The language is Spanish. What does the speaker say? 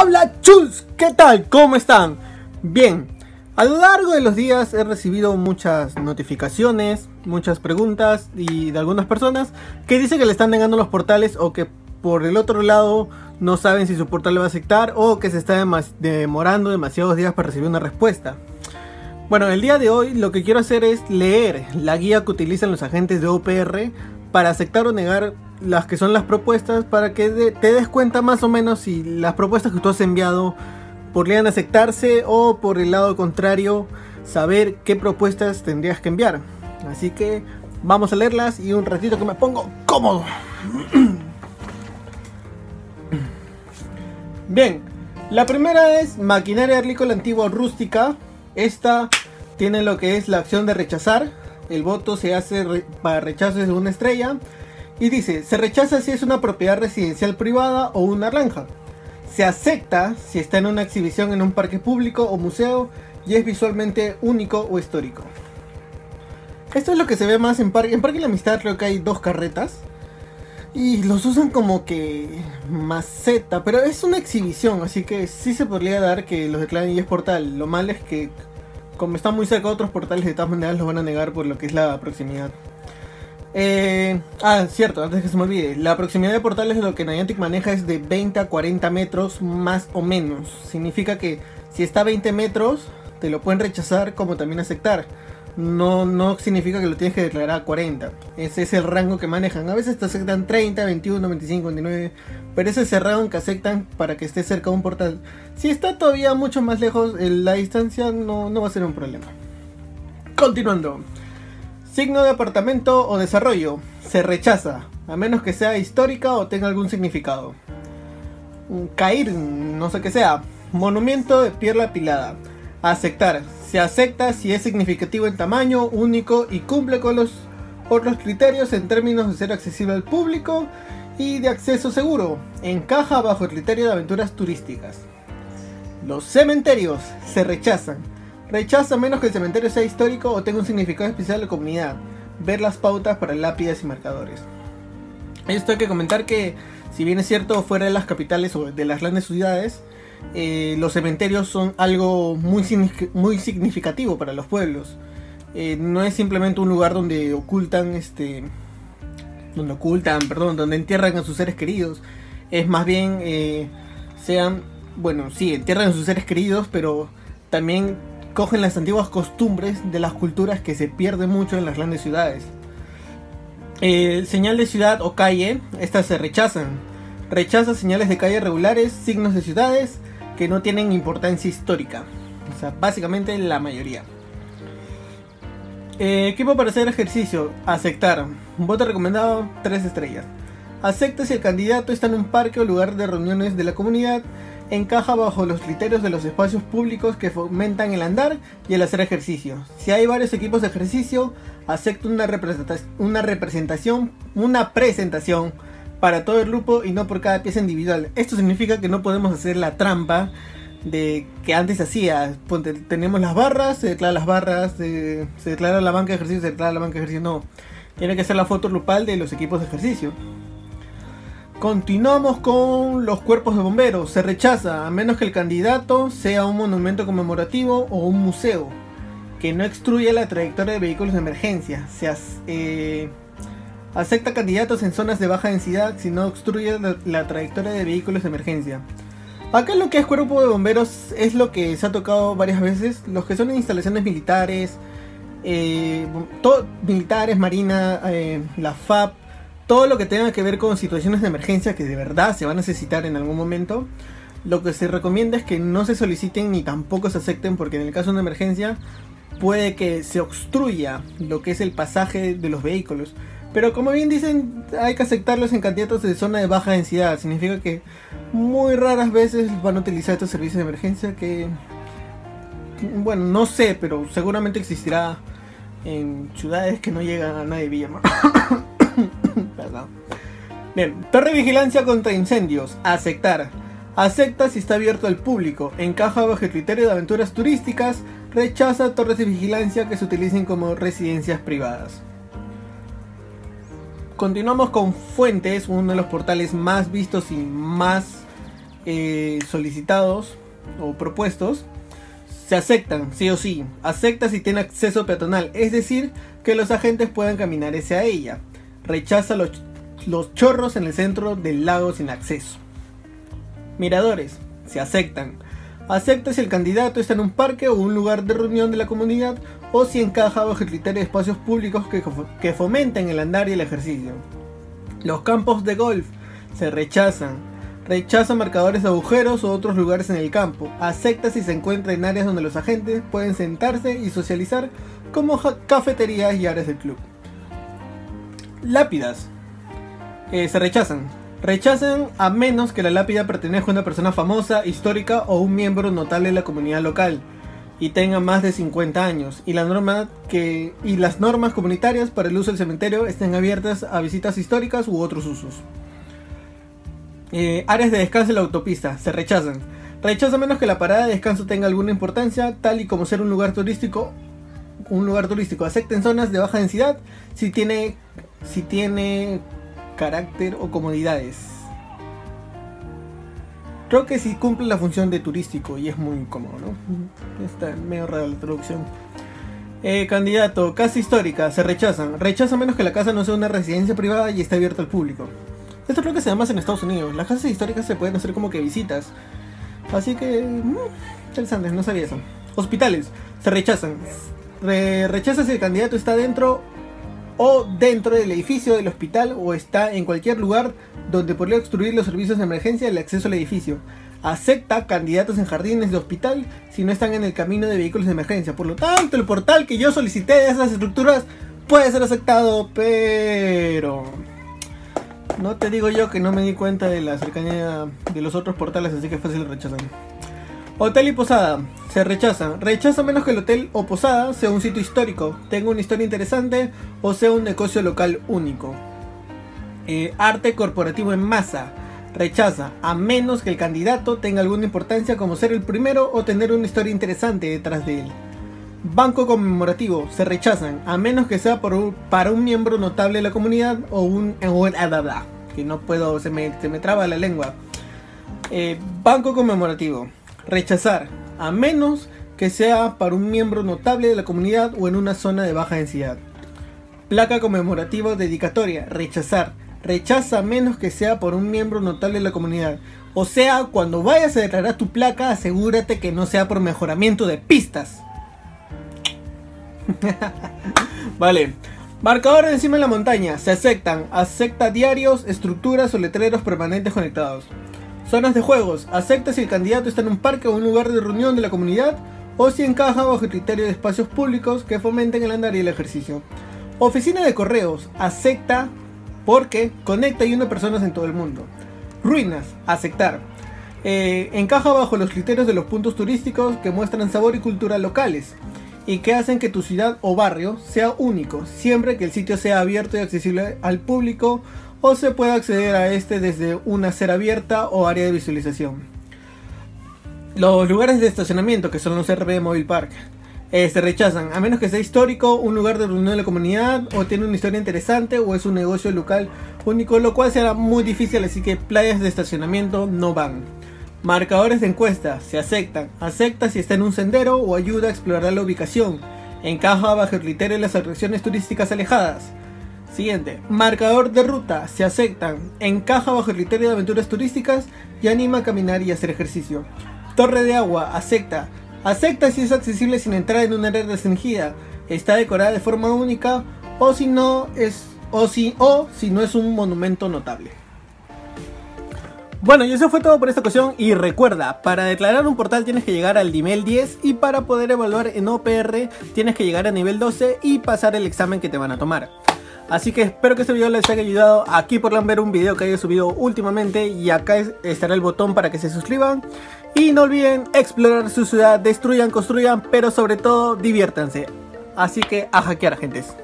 Hola chus, ¿qué tal? ¿Cómo están? Bien, a lo largo de los días he recibido muchas notificaciones, muchas preguntas y de algunas personas que dicen que le están negando los portales o que por el otro lado no saben si su portal le va a aceptar o que se está demorando demasiados días para recibir una respuesta. Bueno, el día de hoy lo que quiero hacer es leer la guía que utilizan los agentes de OPR para aceptar o negar las que son las propuestas para que te des cuenta más o menos si las propuestas que tú has enviado podrían aceptarse o por el lado contrario saber qué propuestas tendrías que enviar. Así que vamos a leerlas y un ratito que me pongo cómodo. Bien, la primera es maquinaria agrícola antigua rústica. Esta tiene lo que es la acción de rechazar. El voto se hace para rechazo de una estrella. Y dice, se rechaza si es una propiedad residencial privada o una granja. Se acepta si está en una exhibición en un parque público o museo y es visualmente único o histórico. Esto es lo que se ve más en Parque. En Parque de la Amistad creo que hay dos carretas. Y los usan como que maceta, pero es una exhibición, así que sí se podría dar que los declaren y es portal. Lo malo es que como están muy cerca otros portales, de todas maneras los van a negar por lo que es la proximidad. Eh, ah, cierto, antes que se me olvide. La proximidad de portales de lo que Niantic maneja es de 20 a 40 metros más o menos. Significa que si está a 20 metros, te lo pueden rechazar como también aceptar. No, no significa que lo tienes que declarar a 40. Ese es el rango que manejan. A veces te aceptan 30, 21, 25, 29. Pero ese es el rango que aceptan para que esté cerca de un portal. Si está todavía mucho más lejos, la distancia no, no va a ser un problema. Continuando. Signo de apartamento o desarrollo. Se rechaza, a menos que sea histórica o tenga algún significado. Caer, no sé qué sea. Monumento de piedra apilada. Aceptar. Se acepta si es significativo en tamaño, único y cumple con los otros criterios en términos de ser accesible al público y de acceso seguro. Encaja bajo el criterio de aventuras turísticas. Los cementerios se rechazan Rechaza menos que el cementerio sea histórico o tenga un significado especial de la comunidad. Ver las pautas para lápidas y marcadores. Esto hay que comentar que, si bien es cierto, fuera de las capitales o de las grandes ciudades, eh, los cementerios son algo muy, muy significativo para los pueblos. Eh, no es simplemente un lugar donde ocultan, este, donde ocultan, perdón, donde entierran a sus seres queridos. Es más bien, eh, sean, bueno, sí, entierran a sus seres queridos, pero también cogen las antiguas costumbres de las culturas que se pierden mucho en las grandes ciudades. Señal de ciudad o calle, estas se rechazan. Rechaza señales de calle regulares, signos de ciudades que no tienen importancia histórica. O sea, básicamente la mayoría. Eh, equipo para hacer ejercicio. Aceptar. Voto recomendado 3 estrellas. Acepta si el candidato está en un parque o lugar de reuniones de la comunidad encaja bajo los criterios de los espacios públicos que fomentan el andar y el hacer ejercicio. Si hay varios equipos de ejercicio, acepto una, una representación, una presentación para todo el grupo y no por cada pieza individual. Esto significa que no podemos hacer la trampa de que antes hacía. tenemos las barras, se declara las barras, se, se declara la banca de ejercicio, se declara la banca de ejercicio. No, tiene que ser la foto grupal de los equipos de ejercicio. Continuamos con los cuerpos de bomberos. Se rechaza a menos que el candidato sea un monumento conmemorativo o un museo que no extruya la trayectoria de vehículos de emergencia. Se eh, acepta candidatos en zonas de baja densidad si no obstruye la, trayectoria de vehículos de emergencia. Acá lo que es cuerpo de bomberos es lo que se ha tocado varias veces. Los que son instalaciones militares, eh, militares, marina, eh, la FAP todo lo que tenga que ver con situaciones de emergencia que de verdad se va a necesitar en algún momento, lo que se recomienda es que no se soliciten ni tampoco se acepten porque en el caso de una emergencia puede que se obstruya lo que es el pasaje de los vehículos. Pero como bien dicen, hay que aceptarlos en candidatos de zona de baja densidad. Significa que muy raras veces van a utilizar estos servicios de emergencia que... Bueno, no sé, pero seguramente existirá en ciudades que no llegan a nadie Villa Bien, torre de vigilancia contra incendios. Aceptar. Acepta si está abierto al público. Encaja bajo el criterio de aventuras turísticas. Rechaza torres de vigilancia que se utilicen como residencias privadas. Continuamos con Fuentes, uno de los portales más vistos y más eh, solicitados o propuestos se aceptan, sí o sí. Acepta si tiene acceso peatonal, es decir, que los agentes puedan caminar hacia ella. Rechaza los, los chorros en el centro del lago sin acceso. Miradores, se aceptan. Acepta si el candidato está en un parque o un lugar de reunión de la comunidad o si encaja bajo el criterio de espacios públicos que, que fomenten el andar y el ejercicio. Los campos de golf se rechazan. Rechaza marcadores de agujeros o otros lugares en el campo. Acepta si se encuentra en áreas donde los agentes pueden sentarse y socializar como cafeterías y áreas del club. Lápidas. Eh, se rechazan. Rechazan a menos que la lápida pertenezca a una persona famosa, histórica o un miembro notable de la comunidad local y tenga más de 50 años y, la norma que, y las normas comunitarias para el uso del cementerio estén abiertas a visitas históricas u otros usos. Eh, áreas de descanso en la autopista se rechazan. Rechaza menos que la parada de descanso tenga alguna importancia, tal y como ser un lugar turístico. Un lugar turístico. Acepten zonas de baja densidad si tiene, si tiene carácter o comodidades. Creo que si cumple la función de turístico y es muy cómodo, ¿no? Está medio rara la traducción. Eh, candidato, casa histórica, se rechazan. Rechaza menos que la casa no sea una residencia privada y esté abierta al público. Esto creo que se da más en Estados Unidos. Las casas históricas se pueden hacer como que visitas. Así que... Mmm, interesante, no sabía eso. Hospitales. Se rechazan. rechaza si el candidato está dentro o dentro del edificio del hospital o está en cualquier lugar donde podría obstruir los servicios de emergencia el acceso al edificio. Acepta candidatos en jardines de hospital si no están en el camino de vehículos de emergencia. Por lo tanto, el portal que yo solicité de esas estructuras puede ser aceptado, pero... No te digo yo que no me di cuenta de la cercanía de los otros portales, así que es fácil rechazar. Hotel y posada. Se rechaza. Rechaza menos que el hotel o posada sea un sitio histórico, tenga una historia interesante o sea un negocio local único. Eh, arte corporativo en masa. Rechaza, a menos que el candidato tenga alguna importancia como ser el primero o tener una historia interesante detrás de él. Banco conmemorativo, se rechazan, a menos que sea por para un miembro notable de la comunidad o un... que no puedo, se me, se me traba la lengua. Eh, banco conmemorativo, rechazar, a menos que sea para un miembro notable de la comunidad o en una zona de baja densidad. Placa conmemorativa dedicatoria, rechazar, rechaza a menos que sea por un miembro notable de la comunidad. O sea, cuando vayas a declarar tu placa, asegúrate que no sea por mejoramiento de pistas. vale. Marcadores encima de la montaña. Se aceptan. Acepta diarios, estructuras o letreros permanentes conectados. Zonas de juegos. Acepta si el candidato está en un parque o un lugar de reunión de la comunidad o si encaja bajo el criterio de espacios públicos que fomenten el andar y el ejercicio. Oficina de correos. Acepta porque conecta y une personas en todo el mundo. Ruinas. Aceptar. Eh, encaja bajo los criterios de los puntos turísticos que muestran sabor y cultura locales y que hacen que tu ciudad o barrio sea único, siempre que el sitio sea abierto y accesible al público o se pueda acceder a este desde una acera abierta o área de visualización. Los lugares de estacionamiento, que son los RB Mobile Park, se rechazan, a menos que sea histórico, un lugar de reunión de la comunidad, o tiene una historia interesante, o es un negocio local único, lo cual será muy difícil, así que playas de estacionamiento no van. Marcadores de encuesta. Se aceptan. Acepta si está en un sendero o ayuda a explorar la ubicación. Encaja bajo el criterio de las atracciones turísticas alejadas. Siguiente. Marcador de ruta. Se aceptan. Encaja bajo el criterio de aventuras turísticas y anima a caminar y hacer ejercicio. Torre de agua. Acepta. Acepta si es accesible sin entrar en una área restringida. Está decorada de forma única o si no es o si o si no es un monumento notable. Bueno, y eso fue todo por esta ocasión y recuerda, para declarar un portal tienes que llegar al nivel 10 y para poder evaluar en OPR tienes que llegar a nivel 12 y pasar el examen que te van a tomar. Así que espero que este video les haya ayudado. Aquí podrán ver un video que haya subido últimamente y acá estará el botón para que se suscriban. Y no olviden explorar su ciudad, destruyan, construyan, pero sobre todo diviértanse. Así que a hackear, agentes.